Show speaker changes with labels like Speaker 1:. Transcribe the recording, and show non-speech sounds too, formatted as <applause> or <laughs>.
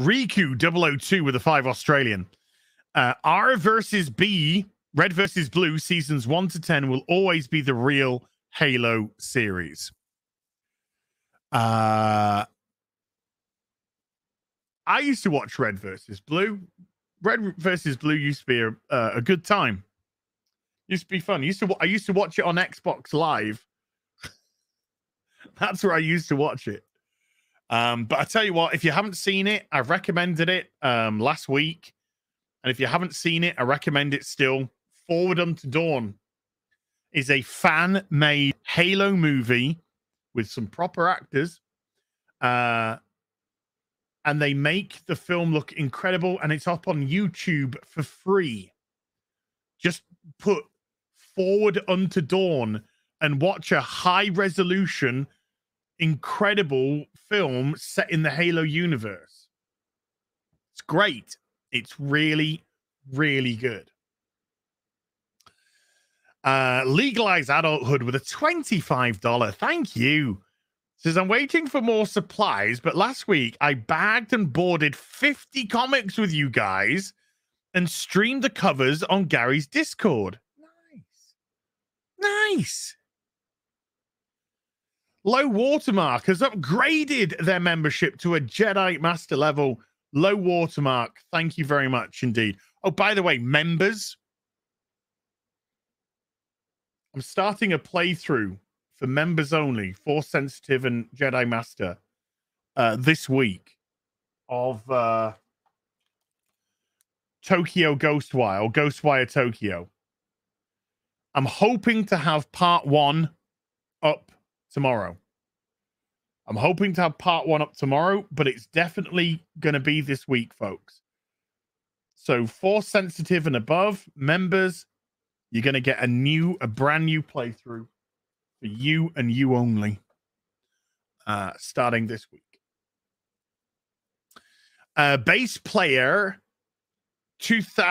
Speaker 1: Riku 002 with a five Australian. Uh, R versus B, Red versus Blue, seasons one to 10 will always be the real Halo series. Uh, I used to watch Red versus Blue. Red versus Blue used to be a, uh, a good time. Used to be fun. Used to I used to watch it on Xbox Live. <laughs> That's where I used to watch it. Um, but I tell you what, if you haven't seen it, I've recommended it um, last week. And if you haven't seen it, I recommend it still. Forward Unto Dawn is a fan made Halo movie with some proper actors. Uh, and they make the film look incredible. And it's up on YouTube for free. Just put Forward Unto Dawn and watch a high resolution incredible film set in the Halo universe. It's great. It's really, really good. Uh, legalize adulthood with a $25. Thank you. Says, I'm waiting for more supplies, but last week I bagged and boarded 50 comics with you guys and streamed the covers on Gary's Discord. Nice. Nice. Low Watermark has upgraded their membership to a Jedi Master level. Low Watermark, thank you very much indeed. Oh, by the way, members, I'm starting a playthrough for members only, Force Sensitive and Jedi Master, uh, this week of uh, Tokyo Ghostwire or Ghostwire Tokyo. I'm hoping to have part one up tomorrow. I'm hoping to have part one up tomorrow, but it's definitely going to be this week, folks. So, force sensitive and above members, you're going to get a new, a brand new playthrough for you and you only, uh, starting this week. Uh, bass player 2000.